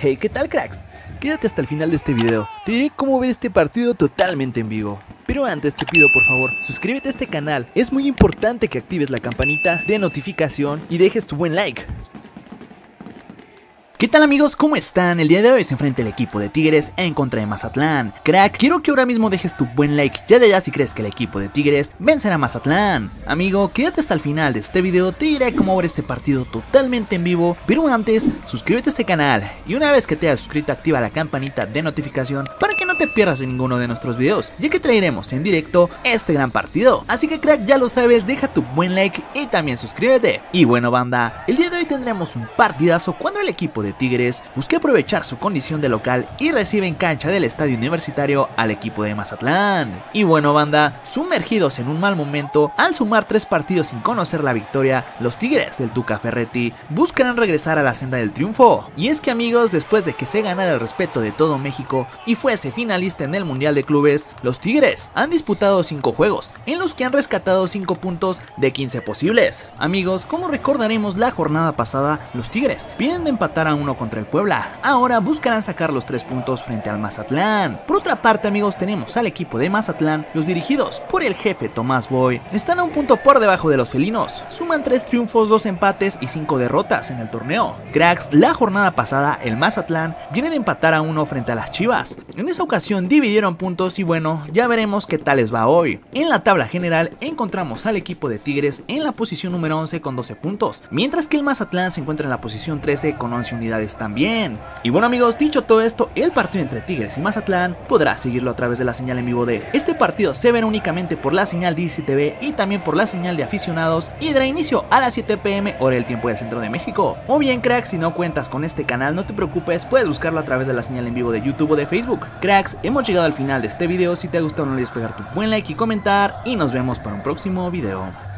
Hey, ¿qué tal cracks? Quédate hasta el final de este video, te diré cómo ver este partido totalmente en vivo. Pero antes te pido por favor, suscríbete a este canal, es muy importante que actives la campanita de notificación y dejes tu buen like. ¿Qué tal amigos? ¿Cómo están? El día de hoy se enfrenta el equipo de Tigres en contra de Mazatlán. Crack, quiero que ahora mismo dejes tu buen like ya de allá si crees que el equipo de Tigres vencerá Mazatlán. Amigo, quédate hasta el final de este video, te diré cómo ver este partido totalmente en vivo, pero antes, suscríbete a este canal y una vez que te hayas suscrito activa la campanita de notificación para que no te pierdas de ninguno de nuestros videos, ya que traeremos en directo este gran partido. Así que crack, ya lo sabes, deja tu buen like y también suscríbete. Y bueno banda, el día de hoy tendremos un partidazo cuando el equipo de Tigres busque aprovechar su condición de local y recibe en cancha del estadio universitario al equipo de Mazatlán. Y bueno banda, sumergidos en un mal momento, al sumar tres partidos sin conocer la victoria, los Tigres del Tuca Ferretti buscarán regresar a la senda del triunfo. Y es que amigos, después de que se ganara el respeto de todo México y fuese finalista en el Mundial de Clubes, los Tigres han disputado 5 juegos, en los que han rescatado 5 puntos de 15 posibles. Amigos, como recordaremos la jornada pasada, los Tigres vienen de empatar a uno contra el Puebla. Ahora buscarán sacar los tres puntos frente al Mazatlán. Por otra parte amigos tenemos al equipo de Mazatlán, los dirigidos por el jefe Tomás Boy. Están a un punto por debajo de los felinos. Suman tres triunfos, dos empates y cinco derrotas en el torneo. Cracks, la jornada pasada el Mazatlán viene de empatar a uno frente a las Chivas. En esa ocasión dividieron puntos y bueno, ya veremos qué tal les va hoy. En la tabla general encontramos al equipo de Tigres en la posición número 11 con 12 puntos, mientras que el Mazatlán se encuentra en la posición 13 con 11 unidades también. Y bueno amigos, dicho todo esto, el partido entre Tigres y Mazatlán podrá seguirlo a través de la señal en vivo de este partido se verá únicamente por la señal DC TV y también por la señal de aficionados y dará inicio a las 7 pm hora del tiempo del centro de México. O bien cracks, si no cuentas con este canal no te preocupes, puedes buscarlo a través de la señal en vivo de YouTube o de Facebook. Cracks, hemos llegado al final de este video, si te ha gustado no olvides pegar tu buen like y comentar y nos vemos para un próximo video.